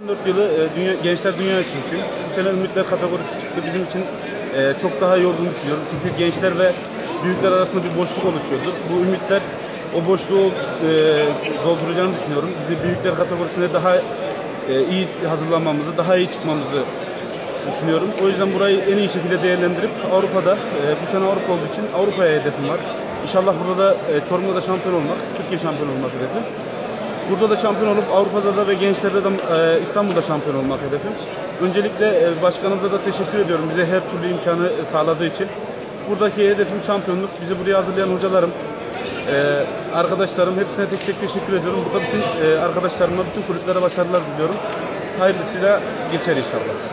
2014 yılı e, dünya, Gençler Dünya Üçüncüsüyüm. Bu sene Ümitler kategorisi çıktı. Bizim için e, çok daha iyi düşünüyorum. Çünkü gençler ve büyükler arasında bir boşluk oluşuyordu. Bu ümitler o boşluğu e, dolduracağını düşünüyorum. Bizi büyükler kategorisine daha e, iyi hazırlanmamızı, daha iyi çıkmamızı düşünüyorum. O yüzden burayı en iyi şekilde değerlendirip Avrupa'da, e, bu sene Avrupa olduğu için Avrupa'ya hedefim var. İnşallah burada da e, Çorum'da da şampiyon olmak, Türkiye şampiyon olmak hedefim. Burada da şampiyon olup Avrupa'da da ve gençlerde de e, İstanbul'da şampiyon olmak hedefim. Öncelikle e, başkanımıza da teşekkür ediyorum bize her türlü imkanı e, sağladığı için. Buradaki hedefim şampiyonluk. Bizi buraya hazırlayan hocalarım, e, arkadaşlarım hepsine tek tek teşekkür ediyorum. Burada bütün e, arkadaşlarıma, bütün kulüplere başarılar diliyorum. Hayırlısıyla geçer inşallah.